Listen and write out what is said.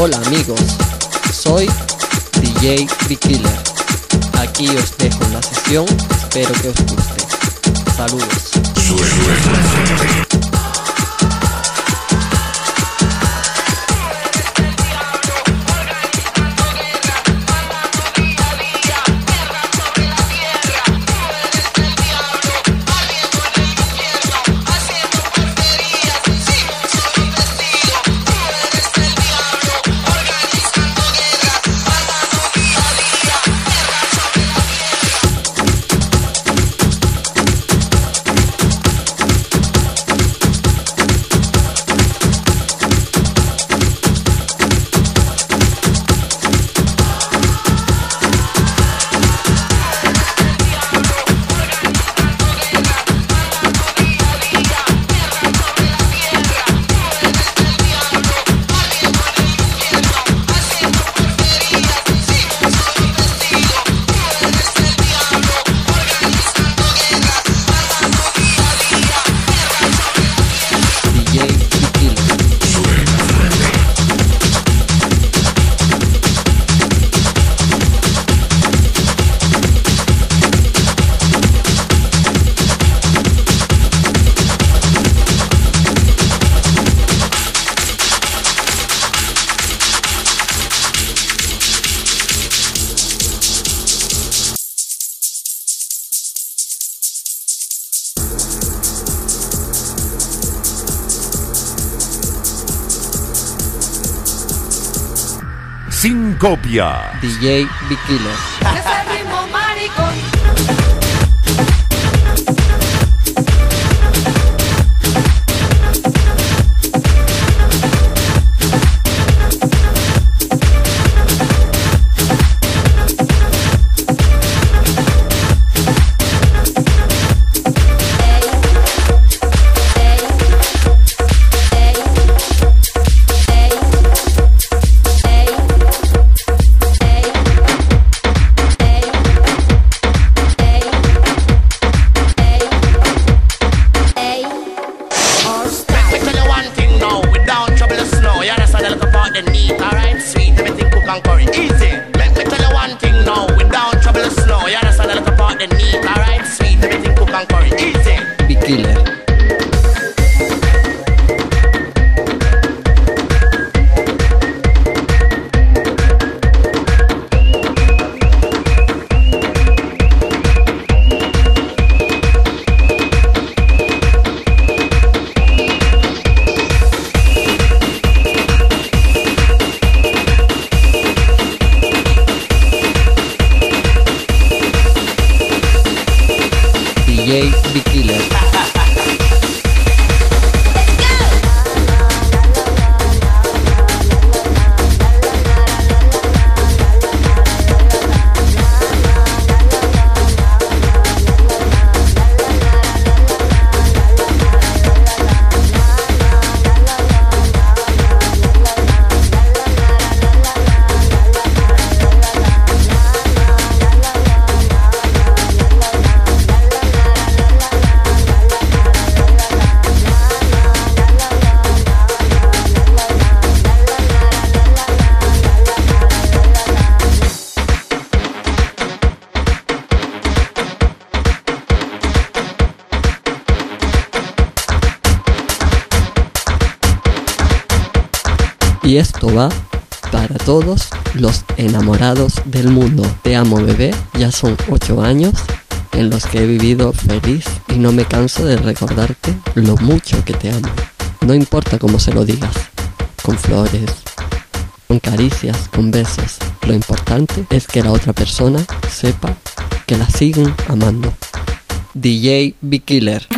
Hola amigos, soy DJ Killer. Aquí os dejo la sesión, espero que os guste. Saludos. Sin copia. DJ Killer. DJ Viquila. Y esto va para todos los enamorados del mundo. Te amo bebé, ya son 8 años en los que he vivido feliz y no me canso de recordarte lo mucho que te amo. No importa cómo se lo digas, con flores, con caricias, con besos. Lo importante es que la otra persona sepa que la siguen amando. DJ B Killer.